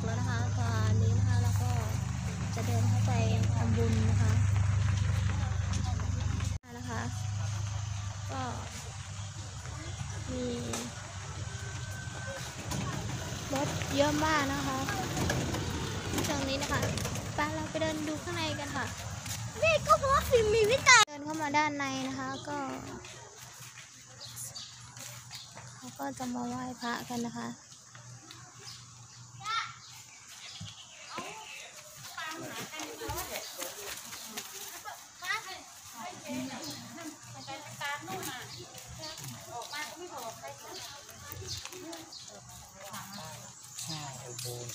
กแล้วนะคะตอนนี้นะคะเราก็จะเดินเข้าไปทำบุญนะคะนะคะ ก็มีรถเยอะมากนะคะช่วงนี้นะคะไปเราไปเดินดูข้างในกันค่ะนี่ก็เพราะว่าฟิล์มมีวิตาเดินเข้ามาด้านในนะคะก็เขาก็จะมาไหว้พระกันนะคะ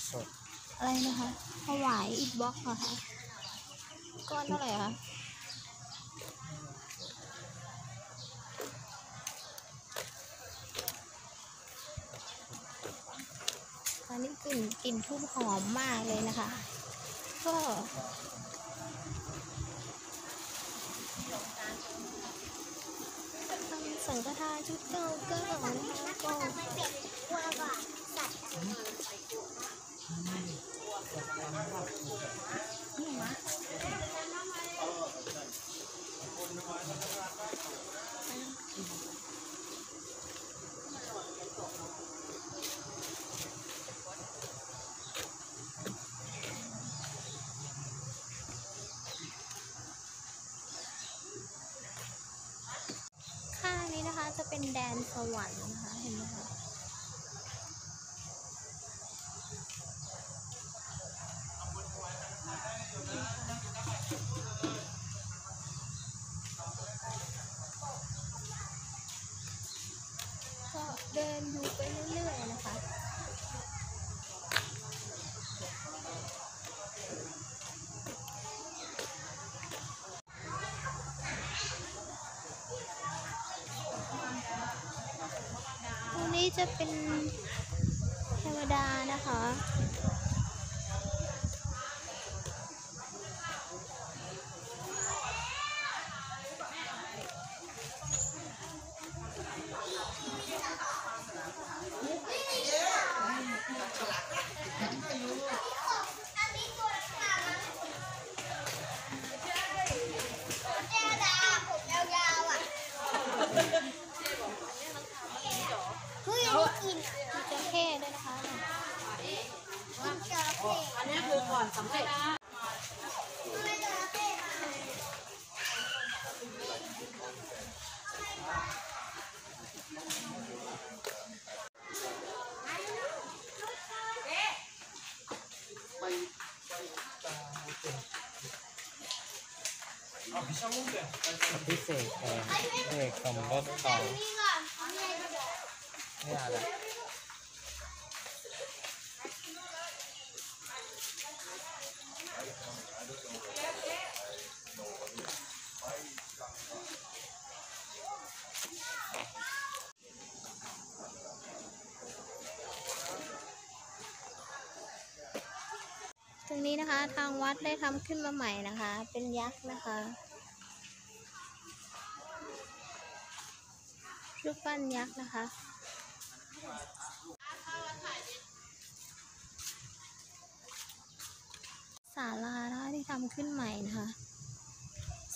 อุโบสถอะไรนะคะถวายอิฐบล็อกเหรอคะก้อนเท่าไหร่คะอันนี้กลิ่นกลิ่นทูบหอมมากเลยนะคะ ก็สังฆทานชุดเก่าเก่านะคะก็ไม่เปลี่ยนกลัวกว่าสัตว์ ข้างนี้นะคะจะเป็นแดนสวรรค์นะคะเห็นไหมคะ จะเป็นเทวดานะคะ อันนี้คือก่อนสำเร็จไม่จระเข้พิเศษอะไรเลขสมรสเขานี่ก่อเนี่ยแหละ นี้นะคะ ทางวัดได้ทำขึ้นมาใหม่นะคะ เป็นยักษ์นะคะรูปปั้นยักษ์นะคะศาลานะคะที่ทำขึ้นใหม่นะคะ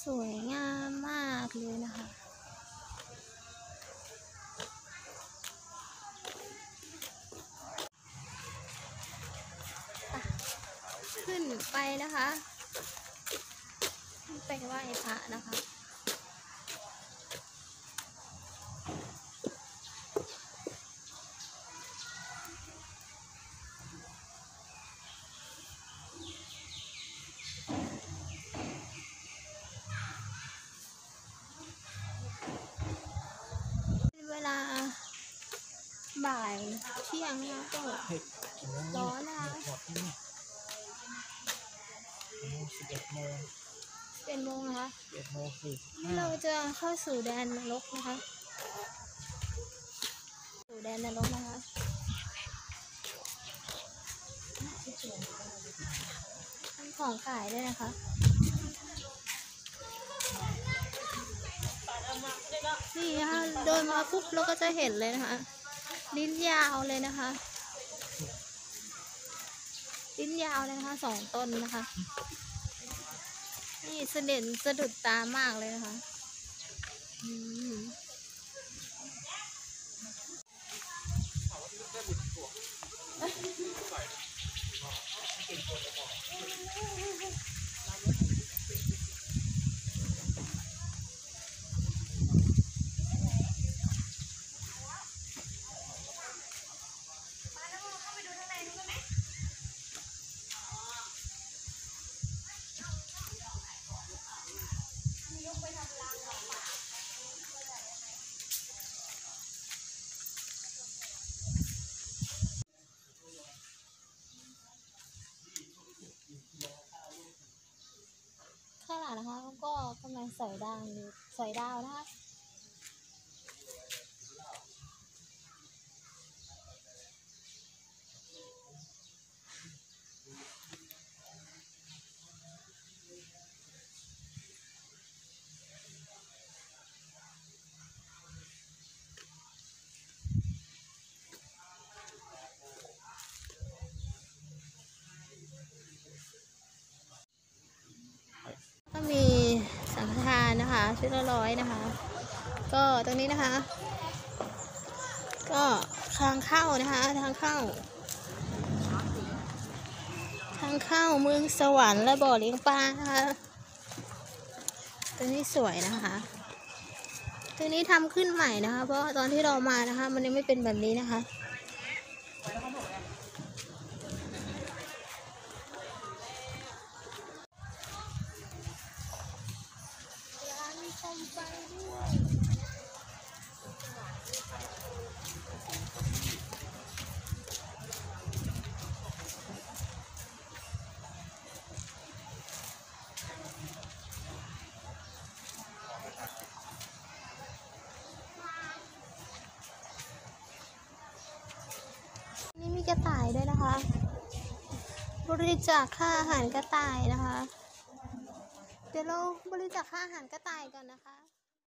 สวยงามมากเลยนะคะ ขึ้น ไปนะคะขึ้นไปไหว้พระนะคะเวลาบ่ายเที่ยงนะก็ร้อนนะคะหมดที่นี่ สิบเอ็ดโมงเป็นโมงนะคะสิบเอ็ดโมงสี่สิบนี่ห้าเราจะเข้าสู่แดนนรกนะคะ สู่แดนนรกนะคะทำของขายด้วยนะคะนี่นะคะเดินมาปุ๊บเราก็จะเห็นเลยนะคะ ลิ้นยาวเลยนะคะ ลิ้นยาวเลยนะคะสองต้นนะคะนี่ เสน่ห์สะดุดตามากเลยนะคะ นะคะ ก็กำลังสอยดาวอยู่สอยดาวนะคะ ก็มีสังฆทานนะคะชุดละร้อยนะคะ ก็ตรงนี้นะคะ ก็ทางเข้านะคะทางเข้า ทางเข้าเมืองสวรรค์และบ่อเลี้ยงปลานะคะตรงนี้สวยนะคะตรงนี้ทำขึ้นใหม่นะคะ เพราะตอนที่เรามานะคะ มันยังไม่เป็นแบบนี้นะคะ นี่มีกระต่ายด้วยนะคะ บริจาคค่าอาหารกระต่ายนะคะ เดี๋ยวเราบริจาคค่าอาหารกระ